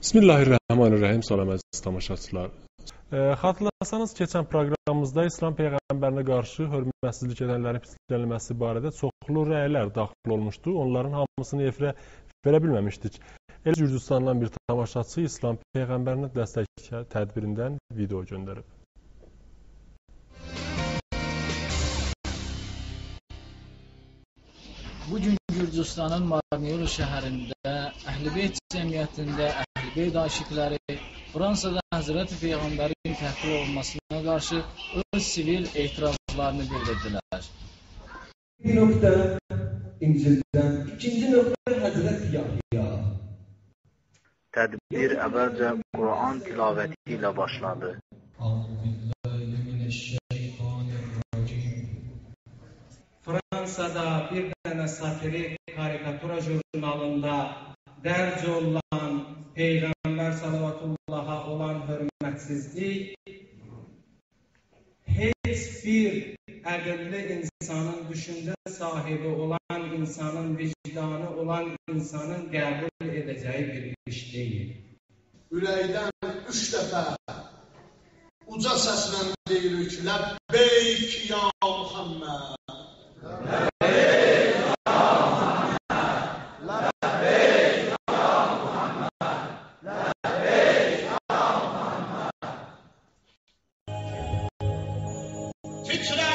Bismillahirrahmanirrahim, salam əziz tamaşaçılar. E, xatırlasanız, keçən proqramımızda İslam Peyğəmbərinə qarşı hörmətsizlik edənlərin pislənilməsi barədə çoxlu rəylər daxil olmuşdu. Onların hamısını efirə verə bilməmişdik. El Gürcüstandan bir tamaşaçı İslam Peyğəmbərinə dəstək tədbirindən video göndərib. Bugün Gürcüstanın Marniyolu şəhərində Əhl-Beyt cəmiyyətində Əhl-Beyt aşiqləri Fransada Həzrəti Peyğəmbərin təhqir olunmasına qarşı öz sivil etirazlarını bildirdilər. Bir nöqtə İncildən, ikinci nöqtə Həzrət Yahya. Tədbir əvvəlcə Quran tilavəti ilə başladı. Fransada bir dənə satirik karikatura jurnalında dərc olunan Peyğəmbər salavatıllaha olan hörmətsizlik heç bir əqilli insanın düşüncə sahibi olan insanın, vicdanı olan insanın qəbul edəcəyi bir iş deyil. Ürəkdən üç dəfə uca səslə deyirik, Ləbbeyk ya Muhammed. Mitchell